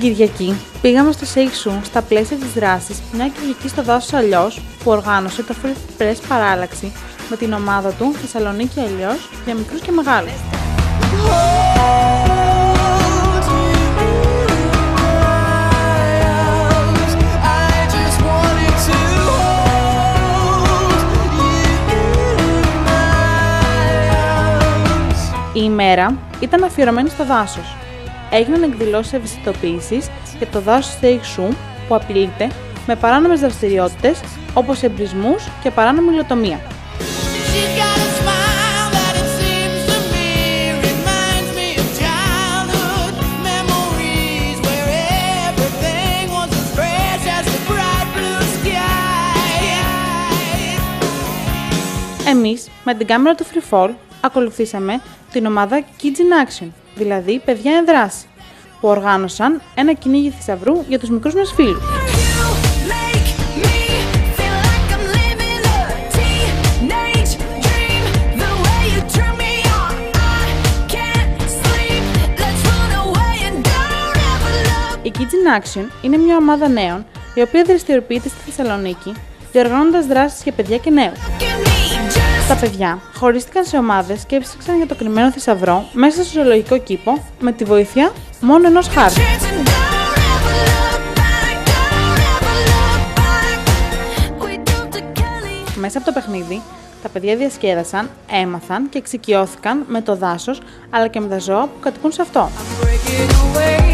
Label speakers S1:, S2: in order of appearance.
S1: Την Κυριακή πήγαμε στο Σέιξου στα πλαίσια της δράσης μια Κυριακή στο δάσος Αλλιώς που οργάνωσε το Free Press Παράλλαξη με την ομάδα του Θεσσαλονίκη Αλλιώς για μικρούς και μεγάλους. Η ημέρα ήταν αφιερωμένη στο δάσος. Έγιναν εκδηλώσεις ευαισθητοποίησης για το δάσος Σέιξου που απειλείται με παράνομες δραστηριότητες όπως εμπρισμούς και παράνομη υλοτομία.
S2: She's got a smile that it seems to me reminds me of childhood memories where everything was as fresh as the bright blue sky.
S1: Εμείς με την κάμερα του Free Fall ακολουθήσαμε την ομάδα Kids in Action, δηλαδή παιδιά εν δράση, που οργάνωσαν ένα κυνήγι θησαυρού για τους μικρούς μας φίλους.
S2: You make me feel like I'm living a teenage dream. The way you turn me on, I can't sleep. Let's run away and don't ever look
S1: Η Kids in Action είναι μια ομάδα νέων η οποία δραστηριοποιείται στη Θεσσαλονίκη διοργανώνοντας δράσεις για παιδιά και νέους.
S2: At me. Just
S1: Τα παιδιά χωρίστηκαν σε ομάδες και έψαξαν για το κρυμμένο θησαυρό μέσα στο ζωολογικό κήπο με τη βοήθεια μόνο ενός χάρτη.
S2: chance and don't ever look back. Don't ever look back. We drove to Cali.
S1: Μέσα από το παιχνίδι, τα παιδιά διασκέδασαν, έμαθαν και εξοικειώθηκαν με το δάσος αλλά και με τα ζώα που κατοικούν σε αυτό.
S2: Breaking away